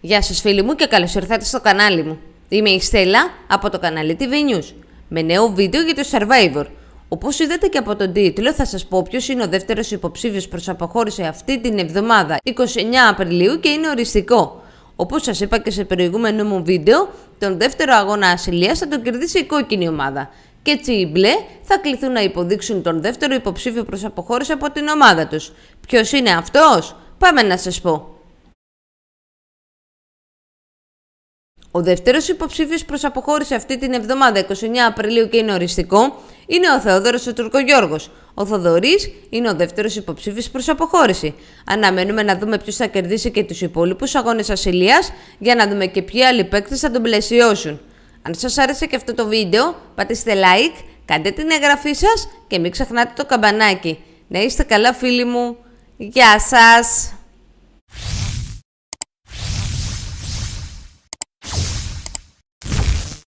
Γεια σας φίλοι μου και καλώς ήρθατε στο κανάλι μου. Είμαι η Στέλλα από το κανάλι TV News με νέο βίντεο για το Survivor. Όπως είδατε και από τον τίτλο θα σας πω ποιος είναι ο δεύτερος υποψήφιος προς αποχώρηση αυτή την εβδομάδα 29 Απριλίου και είναι οριστικό. Όπως σας είπα και σε προηγούμενο μου βίντεο, τον δεύτερο αγώνα ασυλίας θα τον κερδίσει η κόκκινη ομάδα. Και έτσι οι μπλε θα κληθούν να υποδείξουν τον δεύτερο υποψήφιο προς αποχώρηση από την ομάδα τους. Ποιος είναι αυτός; Πάμε να σας πω. Ο δεύτερος υποψήφιος προς αποχώρηση αυτή την εβδομάδα, 29 Απριλίου και είναι οριστικό, είναι ο Θεόδωρος ο Τουρκογιώργος. Ο Θοδωρής είναι ο δεύτερος υποψήφιος προς αποχώρηση. Αναμένουμε να δούμε ποιος θα κερδίσει και τους υπόλοιπους αγώνες ασυλίας για να δούμε και ποιοι άλλοι παίκτες θα τον πλαισιώσουν. Αν σας άρεσε και αυτό το βίντεο, πατήστε like, κάντε την εγγραφή σας και μην ξεχνάτε το καμπανάκι. Να είστε καλά φίλοι μου. Γεια σας!